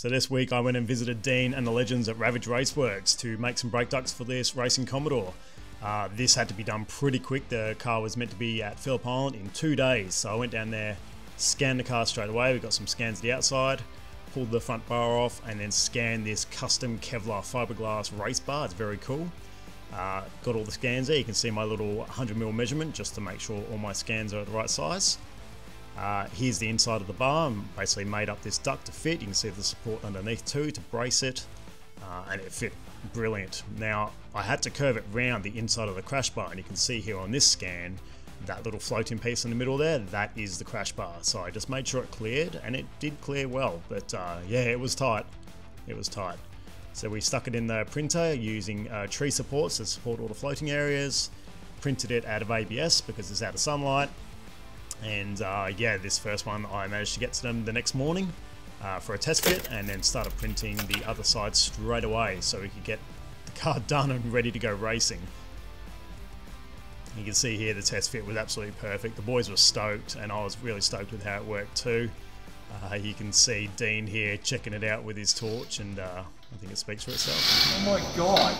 So this week I went and visited Dean and the legends at Ravage Raceworks to make some brake ducts for this racing Commodore. Uh, this had to be done pretty quick. The car was meant to be at Phillip Island in two days, so I went down there, scanned the car straight away. We got some scans of the outside, pulled the front bar off, and then scanned this custom Kevlar fiberglass race bar. It's very cool. Uh, got all the scans there. You can see my little 100mm measurement just to make sure all my scans are the right size. Uh, here's the inside of the bar. Basically made up this duct to fit. You can see the support underneath too to brace it, uh, and it fit brilliant. Now I had to curve it round the inside of the crash bar, and you can see here on this scan that little floating piece in the middle there, that is the crash bar. So I just made sure it cleared, and it did clear well. But uh, yeah, it was tight. It was tight. So we stuck it in the printer using uh, tree supports to support all the floating areas. Printed it out of ABS because it's out of sunlight and uh, yeah, this first one I managed to get to them the next morning uh, for a test fit and then started printing the other side straight away so we could get the car done and ready to go racing. You can see here the test fit was absolutely perfect. The boys were stoked and I was really stoked with how it worked too. Uh, you can see Dean here checking it out with his torch and uh, I think it speaks for itself. Oh my god!